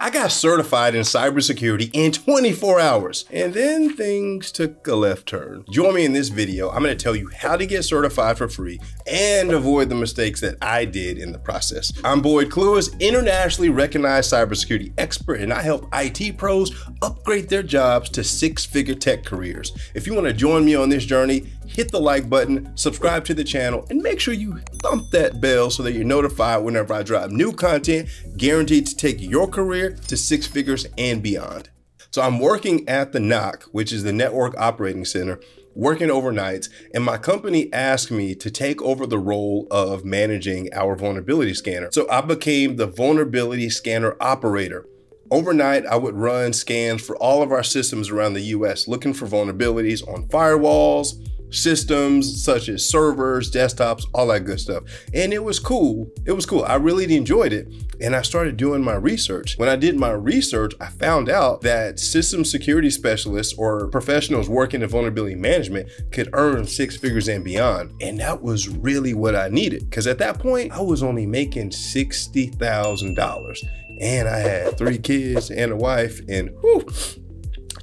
I got certified in cybersecurity in 24 hours, and then things took a left turn. Join me in this video. I'm gonna tell you how to get certified for free and avoid the mistakes that I did in the process. I'm Boyd Clewis, internationally recognized cybersecurity expert, and I help IT pros upgrade their jobs to six-figure tech careers. If you wanna join me on this journey, hit the like button, subscribe to the channel, and make sure you thump that bell so that you're notified whenever I drop new content guaranteed to take your career to six figures and beyond. So I'm working at the NOC, which is the Network Operating Center, working overnights, and my company asked me to take over the role of managing our vulnerability scanner. So I became the vulnerability scanner operator. Overnight, I would run scans for all of our systems around the US, looking for vulnerabilities on firewalls, systems such as servers, desktops, all that good stuff. And it was cool. It was cool. I really enjoyed it. And I started doing my research. When I did my research, I found out that system security specialists or professionals working in vulnerability management could earn six figures and beyond. And that was really what I needed. Because at that point, I was only making $60,000. And I had three kids and a wife, and whew,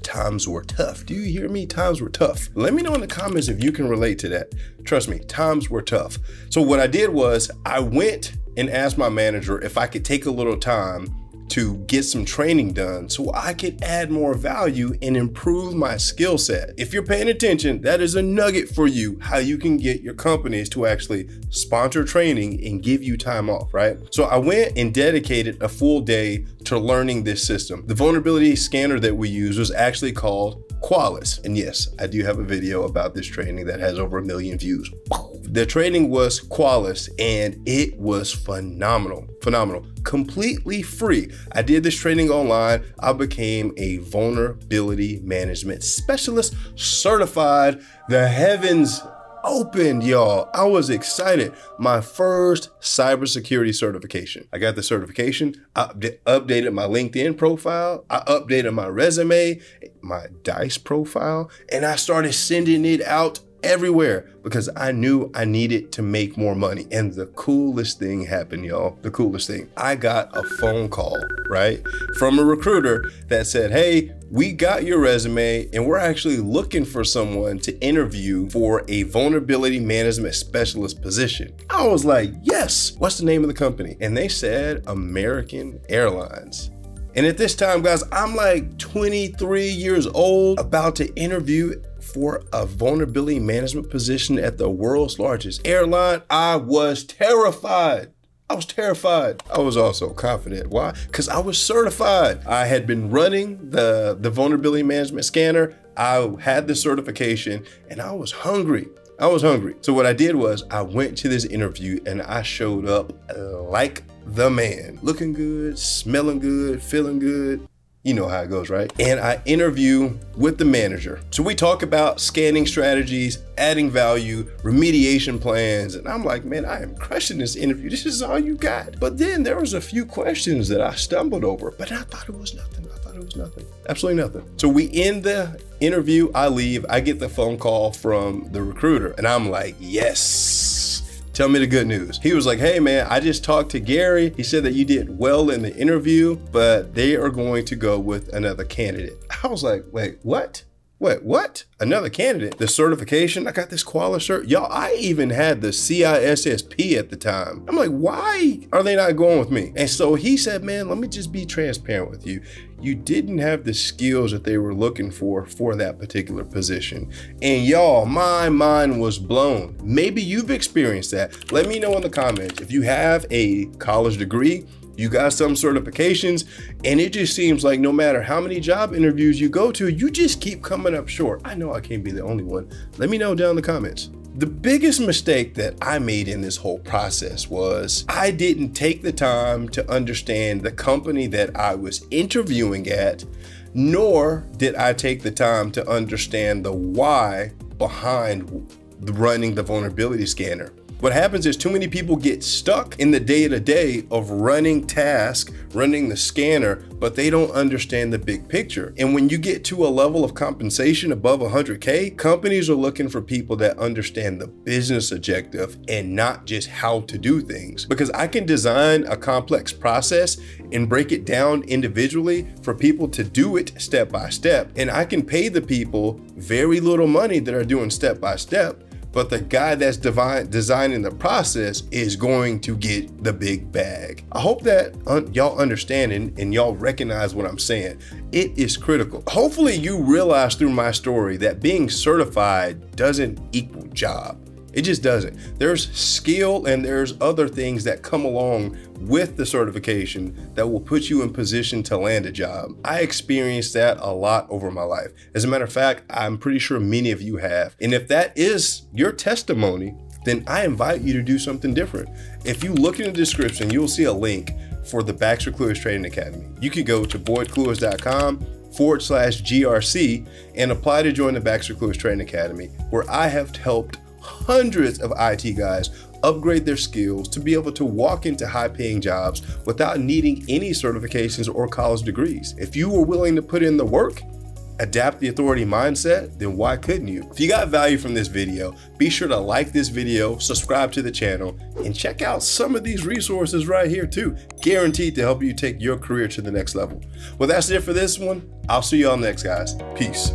times were tough. Do you hear me? Times were tough. Let me know in the comments if you can relate to that. Trust me, times were tough. So what I did was I went and asked my manager if I could take a little time to get some training done so I could add more value and improve my skill set. If you're paying attention, that is a nugget for you, how you can get your companies to actually sponsor training and give you time off, right? So I went and dedicated a full day to learning this system. The vulnerability scanner that we use was actually called Qualys. And yes, I do have a video about this training that has over a million views. The training was Qualys and it was phenomenal, phenomenal, completely free. I did this training online. I became a vulnerability management specialist certified. The heavens opened, y'all. I was excited. My first cybersecurity certification. I got the certification. I updated my LinkedIn profile. I updated my resume, my DICE profile, and I started sending it out everywhere because I knew I needed to make more money. And the coolest thing happened, y'all. The coolest thing. I got a phone call, right, from a recruiter that said, Hey, we got your resume and we're actually looking for someone to interview for a vulnerability management specialist position. I was like, Yes. What's the name of the company? And they said American Airlines. And at this time, guys, I'm like 23 years old, about to interview for a vulnerability management position at the world's largest airline. I was terrified. I was terrified. I was also confident. Why? Because I was certified. I had been running the, the vulnerability management scanner. I had the certification and I was hungry. I was hungry. So what I did was I went to this interview and I showed up like the man. Looking good, smelling good, feeling good. You know how it goes, right? And I interview with the manager. So we talk about scanning strategies, adding value, remediation plans. And I'm like, man, I am crushing this interview. This is all you got. But then there was a few questions that I stumbled over, but I thought it was nothing. I thought it was nothing. Absolutely nothing. So we end the interview, I leave, I get the phone call from the recruiter and I'm like, yes Tell me the good news. He was like, hey man, I just talked to Gary. He said that you did well in the interview, but they are going to go with another candidate. I was like, wait, what? Wait, what? Another candidate? The certification? I got this cert. Y'all, I even had the CISSP at the time. I'm like, why are they not going with me? And so he said, man, let me just be transparent with you. You didn't have the skills that they were looking for for that particular position. And y'all, my mind was blown. Maybe you've experienced that. Let me know in the comments. If you have a college degree, you got some certifications, and it just seems like no matter how many job interviews you go to, you just keep coming up short. I know I can't be the only one. Let me know down in the comments. The biggest mistake that I made in this whole process was I didn't take the time to understand the company that I was interviewing at, nor did I take the time to understand the why behind running the vulnerability scanner. What happens is too many people get stuck in the day to day of running tasks, running the scanner, but they don't understand the big picture. And when you get to a level of compensation above 100K, companies are looking for people that understand the business objective and not just how to do things. Because I can design a complex process and break it down individually for people to do it step by step. And I can pay the people very little money that are doing step by step but the guy that's divine, designing the process is going to get the big bag. I hope that un y'all understand and, and y'all recognize what I'm saying. It is critical. Hopefully you realize through my story that being certified doesn't equal job. It just doesn't. There's skill and there's other things that come along with the certification that will put you in position to land a job. I experienced that a lot over my life. As a matter of fact, I'm pretty sure many of you have. And if that is your testimony, then I invite you to do something different. If you look in the description, you'll see a link for the Baxter Clewis Training Academy. You could go to boydclewis.com forward slash GRC and apply to join the Baxter Clewis Training Academy, where I have helped hundreds of IT guys upgrade their skills to be able to walk into high paying jobs without needing any certifications or college degrees. If you were willing to put in the work, adapt the authority mindset, then why couldn't you? If you got value from this video, be sure to like this video, subscribe to the channel, and check out some of these resources right here too, guaranteed to help you take your career to the next level. Well, that's it for this one. I'll see y'all next, guys. Peace.